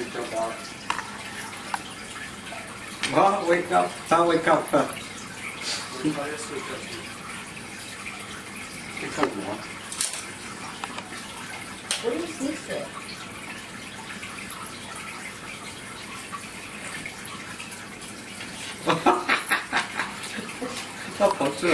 until dark. Well, wake up. I'll wake up first. Wake up now. What is this? At? 나 봤지?